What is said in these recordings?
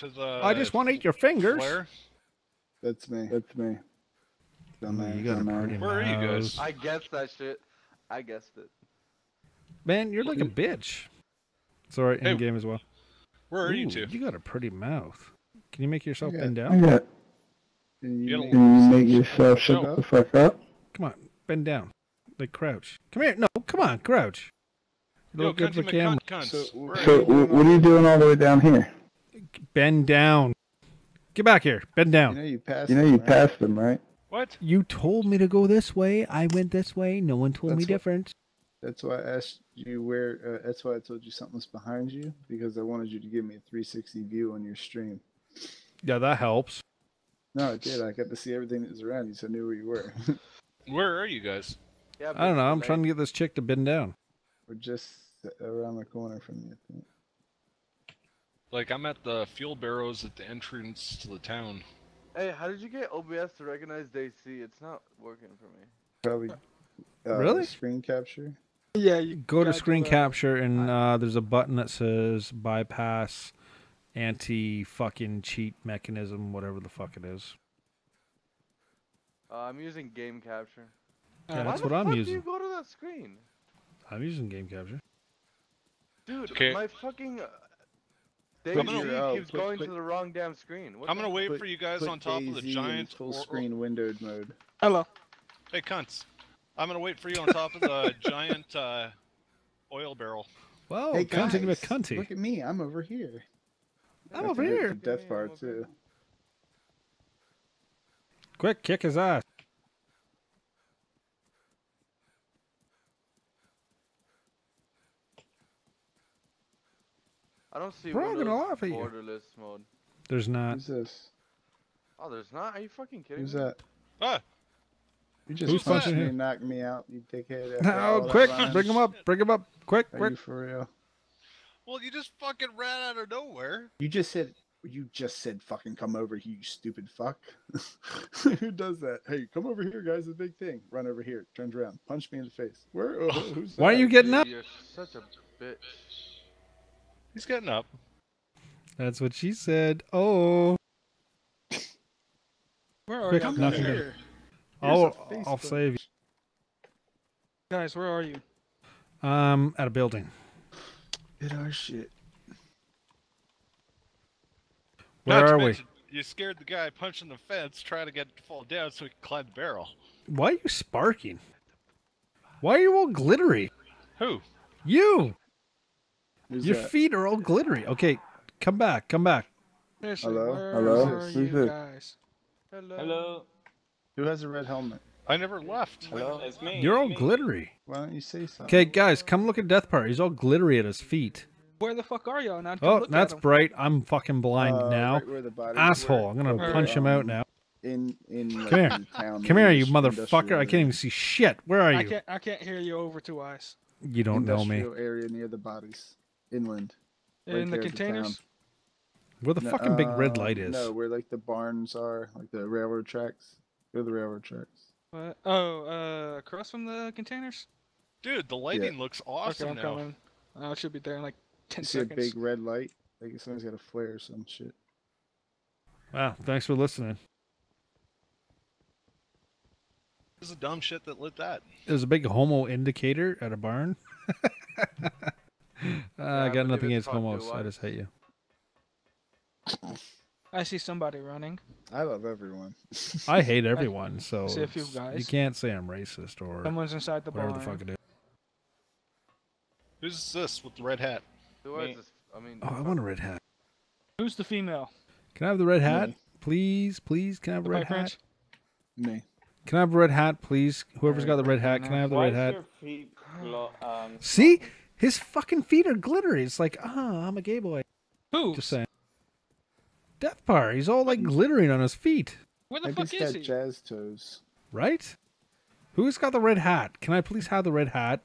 to the. I just want to eat your fingers. flare? That's me. That's me. Ooh, you got a pretty Where are you guys? I guessed that shit. I guessed it. Man, you're like a bitch. Sorry, Hey, in game as well. Where are you two? You got a pretty mouth. Can you make yourself Yeah. bend down? got. Can You you, make- Can you make yourself Show. shut the fuck up? Come on, bend down. Like crouch. Come here. No, come on, crouch. You Yo, look good for camera. McCunt cunts. So- So what are you doing all the way down here? Bend down. Get back here. Bend you down. know you passed. You know them, you right? passed them, right? What? You told me to go this way. I went this way. No one told me That's what- different. That's why I asked you where. Uh, that's why I told you something was behind you because I wanted you to give me a 360 view on your stream. Yeah, that helps. No, it did. I got to see everything that was around you, so I knew where you were. Where are you guys? Yeah, I don't know. I'm basically, trying to get this chick to bend down. We're just around the corner from you. I think. Like I'm at the fuel barrows at the entrance to the town. Hey, how did you get OBS to recognize DC? It's not working for me. Probably. Uh, Really? Screen capture. Yeah, you Go to screen capture and uh, there's a button that says bypass anti fucking cheat mechanism, whatever the fuck it is. Uh, I'm using game capture. Yeah, Why that's the what I'm fuck using. Do you go to that screen, I'm using game capture. dude? Okay. My fucking uh, Put DayZ your- oh, keeps put- going put- to the wrong damn screen. What I'm gonna wait Put- for you guys on top of the giant. full or- or- screen windowed mode. Hello. Hey cunts! I'm gonna wait for you on top of the giant uh, oil barrel. Well, hey cunty guys, McCunty. look at me. I'm over here. I'm I over here. The death bar too. Quick, kick his ass. I don't see Bro, I'm gonna Windows laugh at you. borderless mode. There's not. Who's this? Oh, there's not. Are you fucking kidding Who's me? that? Ah, You just Who's punched punching me and knocked me out, you dickhead. after all No, quick, bring him up, bring him up, quick, Are quick. you for real? well, you just fucking ran out of nowhere. You just said you just said fucking come over here, you stupid fuck. Who does that? Hey, come over here, guys. The big thing. Run over here. Turns around. Punch me in the face. Where? Oh, who's Why are you getting up? You're such a bitch. He's getting up. That's what she said. Oh, Where are Quick, you? knock him down. Here. I'll, a face I'll punch. save Guys, where are you? you. Um, at a building. Hit our shit. Where Not are we? You scared the guy punching the fence, trying to get it to fall down so he could climb the barrel. Why are you sparking? Why are you all glittery? Who? You! Who's Your that? feet are all glittery. Okay, come back, come back. Seriously, Hello? where Hello? are Who's you this? guys? Hello. Hello, Who has a red helmet? I never left. hello, it's me. You're all me. glittery. Why don't you say something? Okay, guys, come look at Death Part. He's all glittery at his feet. Where the fuck are y'all? Now Oh, look that's at 'em. bright. I'm fucking blind Uh, now. right where the bodies Asshole. were. I'm gonna Where, punch him out now. In in like, Come here. town. Come here, you industri- motherfucker. I can't even see shit. Where are you? I can't. I can't hear you over two eyes. You don't know me. area near the bodies, inland. right In the containers. town. Where the No, fucking big red uh, light is. No, where like the barns are, like the railroad tracks. Where the railroad tracks. What? Oh, uh, across from the containers. Dude, the lighting looks awesome okay, I'm now. coming. Oh, it should be there in like ten You see a seconds. big red light? Like someone's got a flare or some shit. Wow, thanks for listening. This is the dumb shit that lit that. There's a big homo indicator at a barn. uh, I I got nothing against called homos. I just hate you. I see somebody running. I love everyone. I hate everyone, so see a few it's- you can't say I'm racist or Someone's inside the whatever barn. the fuck it is. Who's this with the red hat? Who Me. is this? I mean, Oh, I want a red hat. Who's the female? Can I have the red hat, Me. please? Please, can I have The a red pipe hat? wrench? Me. Can I have a red hat, please? Whoever's got the red hat, can I have the Why red is hat? your feet glo- um, See, his fucking feet are glittery. It's like, ah, I'm a gay boy. Who? Just saying. Death Bar, he's all like glittering on his feet, Where the Maybe fuck is got he? jazz toes. right? Who's got the red hat? Can I please have the red hat?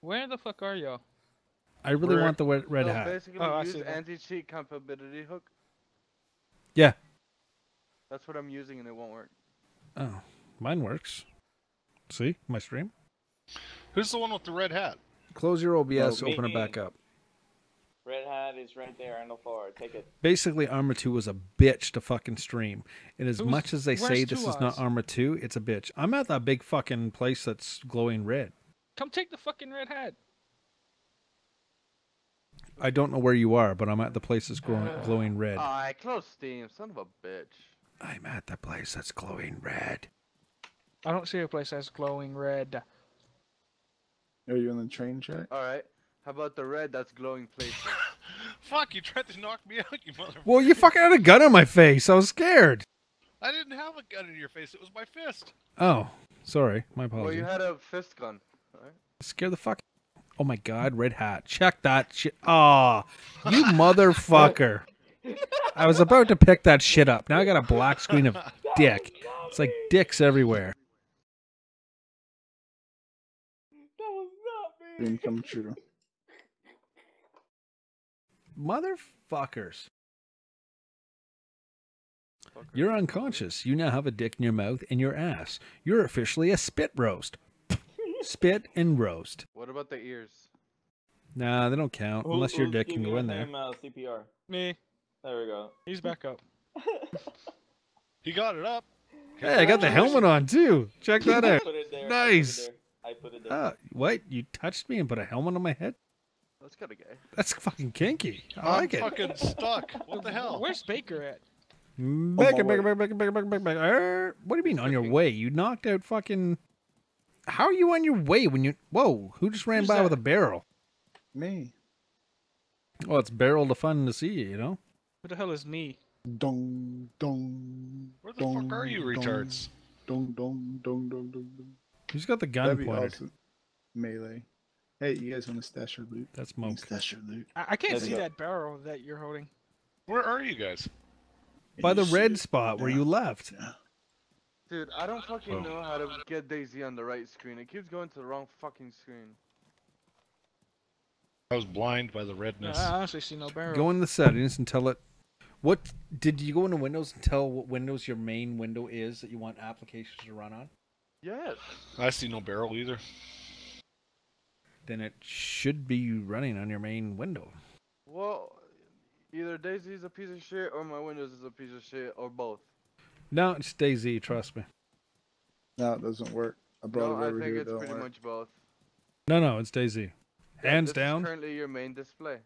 Where the fuck are y'all? I really We're- want the red, red so hat. basically, Oh, use anti-cheat compatibility hook. Yeah. That's what I'm using, and it won't work. Oh, mine works. See my stream. Who's the one with the red hat? Close your OBS, Well, open it back up. Red hat is right there on the floor. Take it. Basically, Arma 2 was a bitch to fucking stream. And as Who's- much as they say this Two is not Arma 2, it's a bitch. I'm at that big fucking place that's glowing red. Come take the fucking red hat. I don't know where you are, but I'm at the place that's glowing, uh, glowing red. Alright, close Steam, son of a bitch. I'm at the place that's glowing red. I don't see a place that's glowing red. Are you on the train track? Alright, how about the red that's glowing places? Fuck, you tried to knock me out, you motherfucker. Well, you fucking had a gun on my face. I was scared. I didn't have a gun in your face. It was my fist. Oh, sorry. My apologies. well, you had a fist gun. Alright. Scare the fuck. Oh my god, red hat. Check that shit. Ah, you motherfucker. I was about to pick that shit up. Now I got a black screen of dick. It's like dicks everywhere. Dream come true. Motherfuckers. Fucker. You're unconscious. You now have a dick in your mouth and your ass. You're officially a spit roast. Spit and roast. What about the ears? Nah, they don't count Who- unless your dick can go in there. him, uh, CPR. Me. There we go. He's back up. He got it up. Hey, I got the helmet on too. Check that out. put it there. Nice. I put it there. Ah, what? You touched me and put a helmet on my head? That's kinda gay. That's fucking kinky. I I'm like it. fucking stuck. What the hell? Where's Baker at? Baker, Baker, Baker, Baker, Baker, Baker, Baker, back, back. Er, What do you mean on your way? You knocked out fucking. How are you on your way when you? Whoa! Who just ran Who's by that? with a barrel? Me. Well, it's barrel to fun to see you. You know. Who the hell is me? Dong dong. Where the fuck are you, dong, retards? Dong dong dong dong dong dong. Who's got the gun That'd be pointed? awesome. Melee. Hey, you guys want to stash your loot? That's You can Monk. Stash your loot. I, I can't Let's see go. that barrel that you're holding. Where are you guys? By You the red it? spot where Yeah. you left. Yeah. Dude, I don't fucking Oh. know how to get DayZ on the right screen. It keeps going to the wrong fucking screen. I was blind by the redness. I redness. honestly see no barrel. Go in the settings and tell it. What did you go into Windows and tell what Windows your main window is that you want applications to run on? Yes. I see no barrel either. Then it should be running on your main window. Well, either DayZ's a piece of shit or my Windows is a piece of shit or both. No, it's DayZ. Trust me. No, it doesn't work. I brought No, it I over think here. It it's don't pretty work. much both. No, no, it's DayZ. Yeah, Hands this down. Is currently your main display.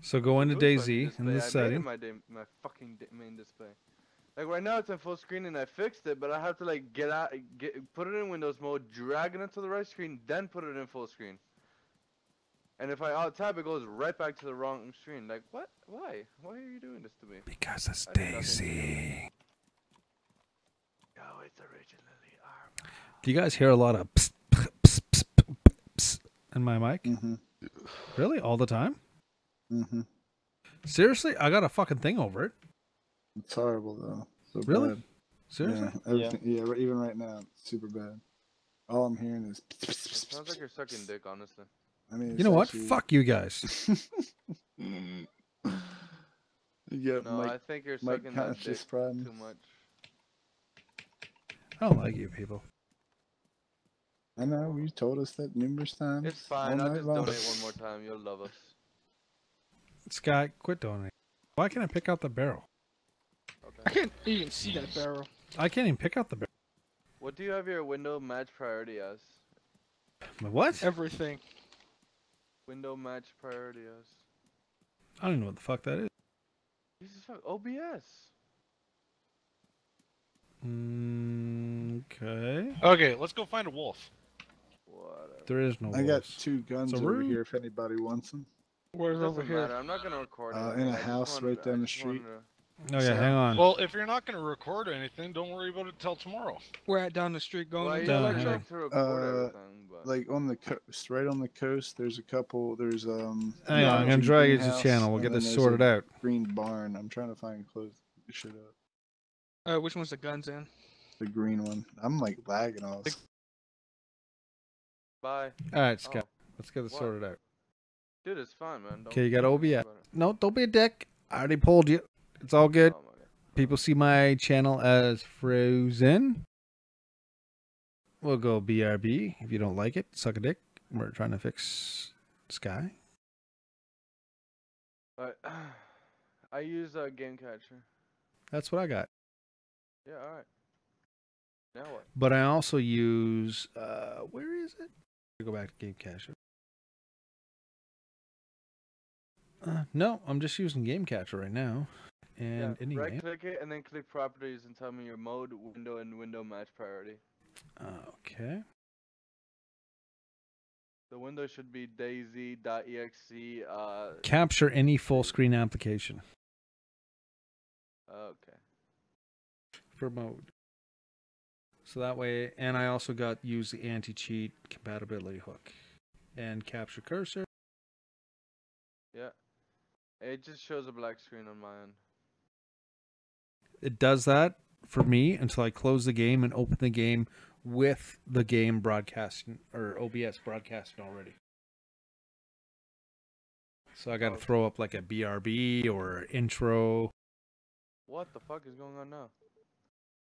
So go into DayZ in display? the I made it setting. my, my fucking main display. Like right now it's in full screen and I fixed it, but I have to like get out, get put it in Windows mode, drag it into the right screen, then put it in full screen. And if I alt tab, it goes right back to the wrong screen. Like what? Why? Why are you doing this to me? Because it's I. DayZ. No, it's originally our. Do you guys hear a lot of psst, psst, psst, psst, psst, psst in my mic? Mm-hmm. Really? All the time? Mm-hmm. Seriously? I got a fucking thing over it. It's horrible though. So Really? bad. Seriously? Yeah, everything, yeah. even right now, it's super bad. All I'm hearing is. It sounds like you're sucking dick, honestly. I mean, You it's know what? actually- Fuck you guys. you get No, I think you're Mike sucking that dick Conscious Prime. too much. I don't like you people. I know you told us that numerous times. It's fine. I'll night just long. donate one more time. You'll love us. Scott, quit donating. Why can't I pick out the barrel? I can't even see that barrel. I can't even pick out the barrel. What do you have your window match priority as? What? Everything. Window match priority as? I don't know what the fuck that is. Jesus fuck. OBS. Mm, okay. Okay, let's go find a wolf. Whatever. There is no wolf. I got two guns So over here if anybody wants them. Where's over here? matter. I'm not gonna record Uh, anything. in a I just house right I down the street. wanted to- Oh yeah, So- hang on. Well, if you're not going to record anything, don't worry about it till tomorrow. We're at down the street going Why to you down like here. to record Uh, but Like on the coast, right on the coast. There's a couple. There's um. hang on, I'm gonna drag you to the channel. We'll get this sorted out. Green barn. I'm trying to find close shit up. Uh, which one's the guns in? The green one. I'm like lagging all. this. bye. All right, Sky. Oh. Let's get this What? sorted out. Dude, it's fine, man. Okay, you got don't OBS. it. No, don't be a dick. I already pulled you. It's all good. Oh. People see my channel as Frozen. We'll go BRB. If you don't like it, suck a dick. We're trying to fix Sky. But I use a game catcher. That's what I got. Yeah, all right. Now what? But I also use uh where is it? Go back to Game Catcher. Uh, no, I'm just using Game Catcher right now. And yeah, right click it and then click properties and tell me your mode, window, and window match priority. okay. The window should be daisy.exe. Uh, Capture any full screen application okay. for mode. So that way, and I also got use the anti-cheat compatibility hook and capture cursor. Yeah. It just shows a black screen on my end. It does that for me until I close the game and open the game with the game broadcasting or OBS broadcasting already. So I got to oh. throw up like a BRB or intro. What the fuck is going on now?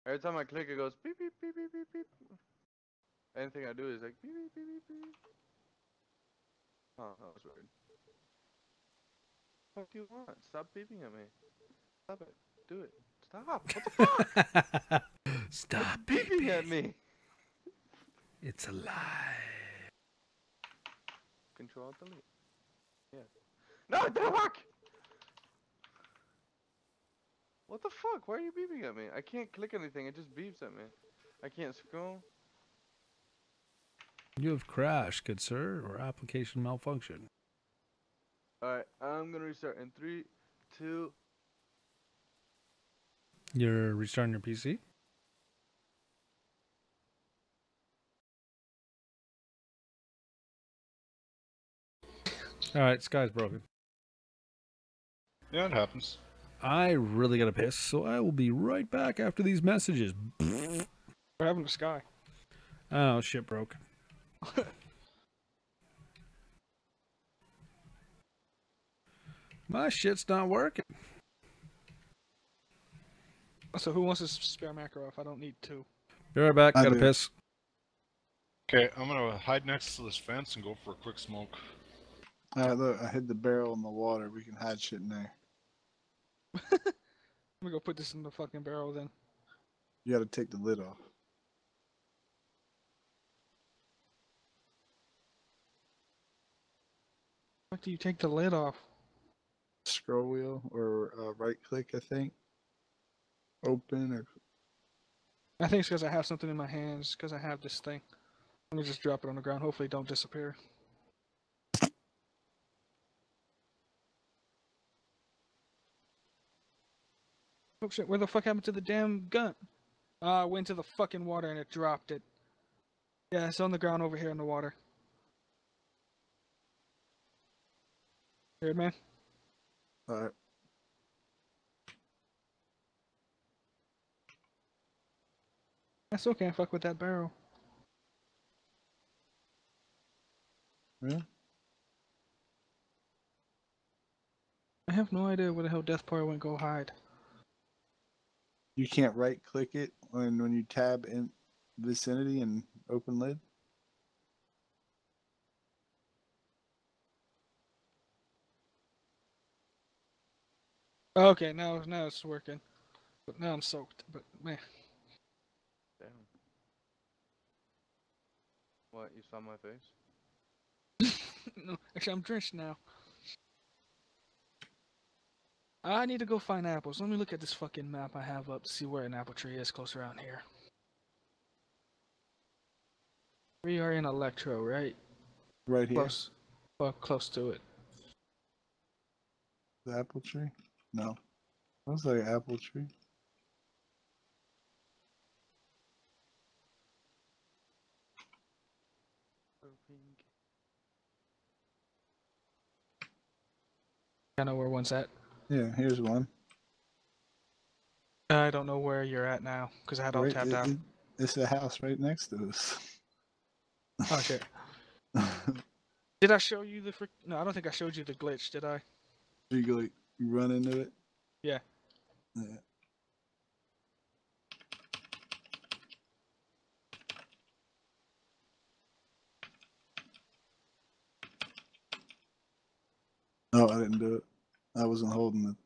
Every time I click, it goes beep beep beep beep beep beep. Anything I do is like beep beep beep beep beep. Oh, that was weird. What do you want? Stop beeping at me. Stop it. Do it. Stop. What the fuck? Stop beeping at me. It's a lie. Control delete. Yeah. No, it didn't work. What the fuck? Why are you beeping at me? I can't click anything. It just beeps at me. I can't scroll. You have crashed, good sir, or application malfunction. Alright, I'm gonna restart in three, two. You're restarting your PC? All right, Sky's broken. Yeah, it happens. I really got to piss, so I will be right back after these messages. What happened to Sky? Oh, shit broke. My shit's not working. So who wants to spare Makarov? I don't need two. Be right back. I Got to do. piss. Okay, I'm gonna hide next to this fence and go for a quick smoke. All right, look, I hid the barrel in the water. We can hide shit in there. Let me go put this in the fucking barrel then. You got to take the lid off. What do you take the lid off? Scroll wheel or uh, right click, I think. Open or I think it's because I have something in my hands. Because I have this thing. Let me just drop it on the ground. Hopefully, it don't disappear. Oh shit! Where the fuck happened to the damn gun? Ah, I went to the fucking water and it dropped it. Yeah, it's on the ground over here in the water. Weird man. all I still can't fuck with that barrel. Yeah. I have no idea where the hell Death Par went go hide. You can't right click it when when you tab in vicinity and open lid. Okay, now now it's working. But now I'm soaked. But man, Damn. What? You saw my face? no, actually I'm drenched now. I need to go find apples. Let me look at this fucking map I have up to see where an apple tree is close around here. We are in Elektro, right? Right here. Close. Well, close to it. The apple tree? No. Looks like an apple tree. I know where one's at. Yeah, here's one. I don't know where you're at now because I had all Right, tapped it- out. it- it's the house right next to us. Oh shit! Did I show you the frick? No, I don't think I showed you the glitch. Did I? you you run into it. Yeah. Yeah. Oh, I didn't do it. I wasn't holding it.